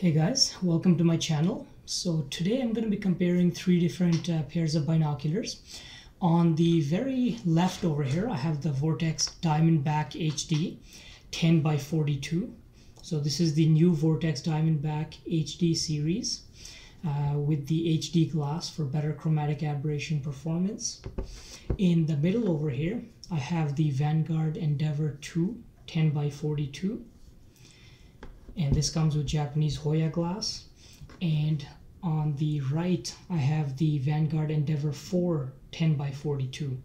Hey guys, welcome to my channel. So today I'm going to be comparing three different uh, pairs of binoculars. On the very left over here, I have the Vortex Diamondback HD 10 by 42. So this is the new Vortex Diamondback HD series uh, with the HD glass for better chromatic aberration performance. In the middle over here, I have the Vanguard Endeavor 2 10 by 42 and this comes with Japanese Hoya glass and on the right I have the Vanguard Endeavor 4 10 by 42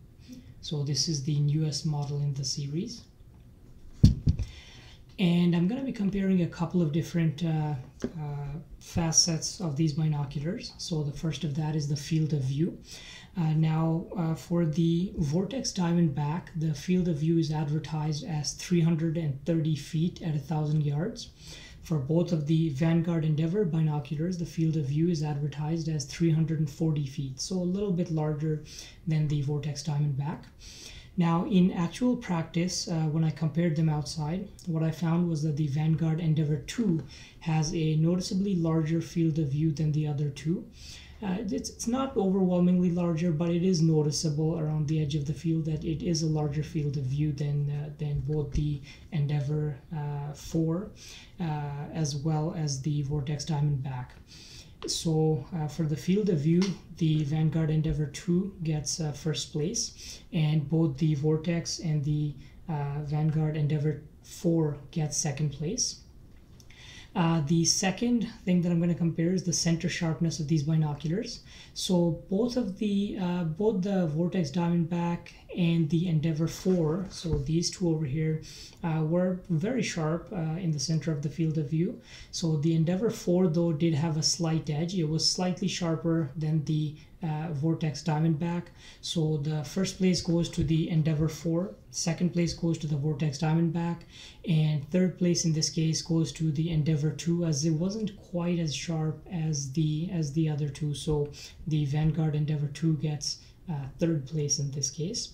so this is the newest model in the series and I'm going to be comparing a couple of different uh, uh, facets of these binoculars. So the first of that is the field of view. Uh, now uh, for the Vortex Diamondback, the field of view is advertised as 330 feet at 1,000 yards. For both of the Vanguard Endeavor binoculars, the field of view is advertised as 340 feet, so a little bit larger than the Vortex Diamondback. Now, in actual practice, uh, when I compared them outside, what I found was that the Vanguard Endeavor 2 has a noticeably larger field of view than the other two. Uh, it's, it's not overwhelmingly larger, but it is noticeable around the edge of the field that it is a larger field of view than, uh, than both the Endeavor uh, 4 uh, as well as the Vortex Diamondback. So uh, for the field of view, the Vanguard Endeavor 2 gets uh, first place, and both the Vortex and the uh, Vanguard Endeavor 4 gets second place. Uh, the second thing that I'm going to compare is the center sharpness of these binoculars. So both of the uh, both the Vortex Diamondback and the Endeavor 4, so these two over here, uh, were very sharp uh, in the center of the field of view. So the Endeavor 4 though did have a slight edge. It was slightly sharper than the uh, Vortex Diamondback. So the first place goes to the Endeavor 4, second place goes to the Vortex Diamondback, and third place in this case goes to the Endeavor 2 as it wasn't quite as sharp as the as the other two. So the Vanguard Endeavor 2 gets uh, third place in this case.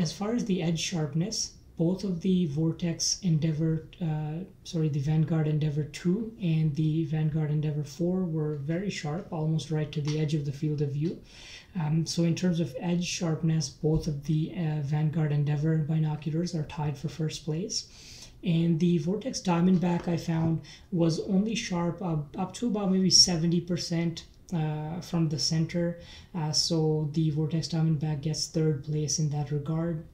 As far as the edge sharpness, both of the Vortex Endeavor, uh, sorry, the Vanguard Endeavor 2 and the Vanguard Endeavor 4 were very sharp, almost right to the edge of the field of view. Um, so in terms of edge sharpness, both of the uh, Vanguard Endeavor binoculars are tied for first place. And the Vortex Diamondback I found was only sharp up, up to about maybe 70% uh, from the center. Uh, so the Vortex Diamondback gets third place in that regard.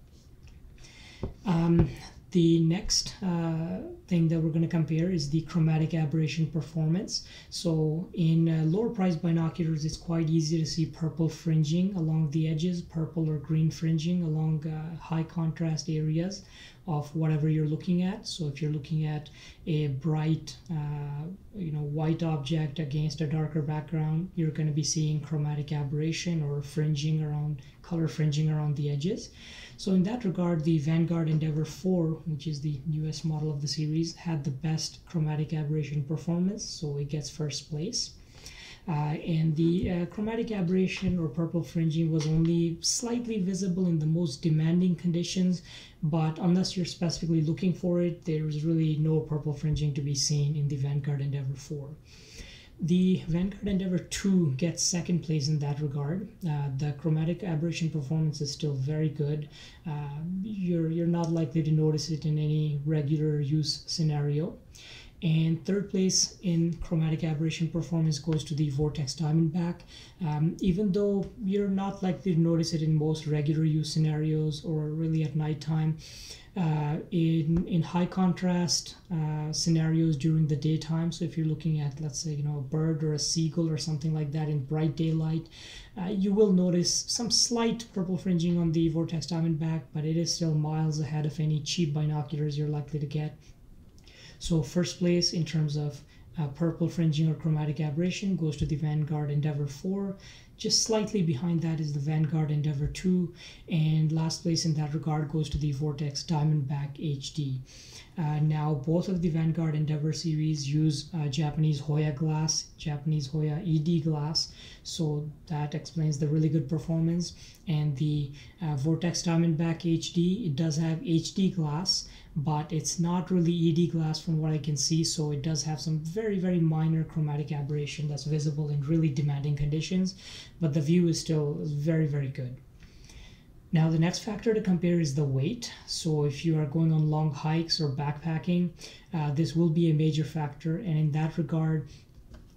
Um, the next uh, thing that we're going to compare is the chromatic aberration performance. So in uh, lower price binoculars, it's quite easy to see purple fringing along the edges, purple or green fringing along uh, high contrast areas of whatever you're looking at. So if you're looking at a bright, uh, you know, white object against a darker background, you're going to be seeing chromatic aberration or fringing around, color fringing around the edges. So in that regard, the Vanguard Endeavor 4, which is the newest model of the series, had the best chromatic aberration performance, so it gets first place. Uh, and the uh, chromatic aberration or purple fringing was only slightly visible in the most demanding conditions, but unless you're specifically looking for it, there's really no purple fringing to be seen in the Vanguard Endeavor 4. The Vanguard Endeavor 2 gets second place in that regard. Uh, the chromatic aberration performance is still very good. Uh, you're, you're not likely to notice it in any regular use scenario. And third place in chromatic aberration performance goes to the Vortex Diamondback. Um, even though you're not likely to notice it in most regular use scenarios or really at nighttime, uh, in in high contrast uh, scenarios during the daytime. So if you're looking at, let's say, you know, a bird or a seagull or something like that in bright daylight, uh, you will notice some slight purple fringing on the Vortex Diamondback, but it is still miles ahead of any cheap binoculars you're likely to get. So first place in terms of uh, purple fringing or chromatic aberration goes to the Vanguard Endeavor 4. Just slightly behind that is the Vanguard Endeavor 2, and last place in that regard goes to the Vortex Diamondback HD. Uh, now, both of the Vanguard Endeavor series use uh, Japanese Hoya glass, Japanese Hoya ED glass, so that explains the really good performance. And the uh, Vortex Diamondback HD, it does have HD glass, but it's not really ED glass from what I can see, so it does have some very, very minor chromatic aberration that's visible in really demanding conditions, but the view is still very, very good. Now the next factor to compare is the weight. So if you are going on long hikes or backpacking, uh, this will be a major factor. And in that regard,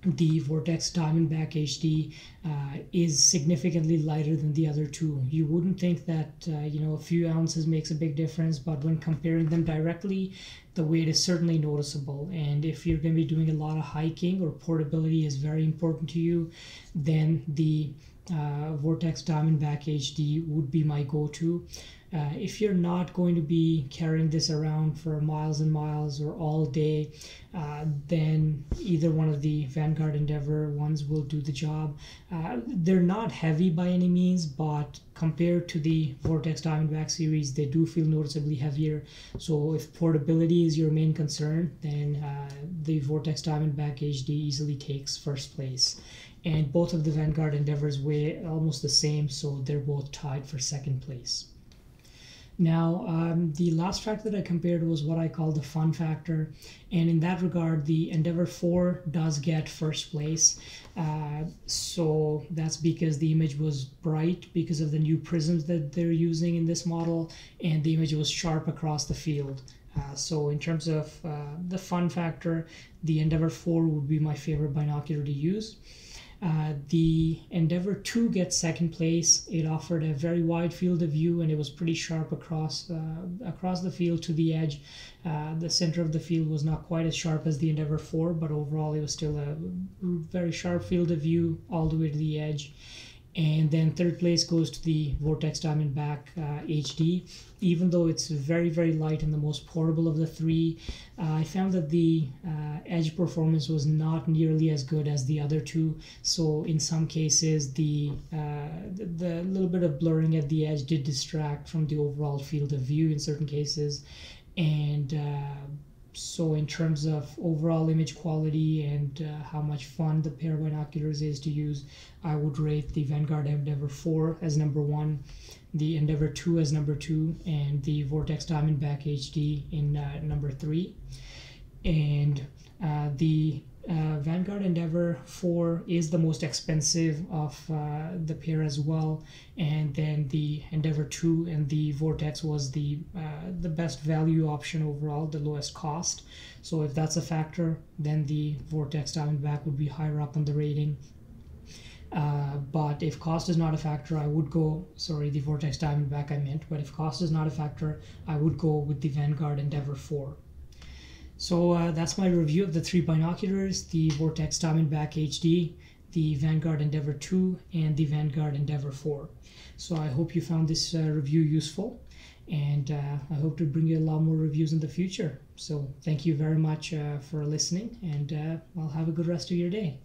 the Vortex Diamondback HD uh, is significantly lighter than the other two. You wouldn't think that uh, you know a few ounces makes a big difference, but when comparing them directly, the weight is certainly noticeable. And if you're going to be doing a lot of hiking or portability is very important to you, then the uh, Vortex Diamondback HD would be my go-to. Uh, if you're not going to be carrying this around for miles and miles or all day, uh, then either one of the Vanguard Endeavor ones will do the job. Uh, they're not heavy by any means, but compared to the Vortex Diamondback series, they do feel noticeably heavier. So if portability is your main concern, then uh, the Vortex Diamondback HD easily takes first place and both of the Vanguard Endeavors weigh almost the same, so they're both tied for second place. Now, um, the last factor that I compared was what I call the fun factor, and in that regard, the Endeavor 4 does get first place. Uh, so that's because the image was bright because of the new prisms that they're using in this model, and the image was sharp across the field. Uh, so in terms of uh, the fun factor, the Endeavor 4 would be my favorite binocular to use. Uh, the Endeavor 2 gets second place. It offered a very wide field of view and it was pretty sharp across uh, across the field to the edge. Uh, the center of the field was not quite as sharp as the Endeavor 4, but overall it was still a very sharp field of view all the way to the edge. And then third place goes to the Vortex Diamondback uh, HD. Even though it's very, very light and the most portable of the three, uh, I found that the uh, edge performance was not nearly as good as the other two. So in some cases, the, uh, the, the little bit of blurring at the edge did distract from the overall field of view in certain cases. And uh, so in terms of overall image quality and uh, how much fun the pair of binoculars is to use i would rate the vanguard endeavor 4 as number one the endeavor 2 as number two and the vortex diamondback hd in uh, number three. And uh, the Vanguard Endeavor 4 is the most expensive of uh, the pair as well, and then the Endeavor 2 and the Vortex was the uh, the best value option overall, the lowest cost. So if that's a factor, then the Vortex Diamondback would be higher up on the rating. Uh, but if cost is not a factor, I would go. Sorry, the Vortex Diamondback I meant. But if cost is not a factor, I would go with the Vanguard Endeavor 4. So uh, that's my review of the three binoculars, the Vortex Diamondback HD, the Vanguard Endeavor 2, and the Vanguard Endeavor 4. So I hope you found this uh, review useful, and uh, I hope to bring you a lot more reviews in the future. So thank you very much uh, for listening, and uh, well, have a good rest of your day.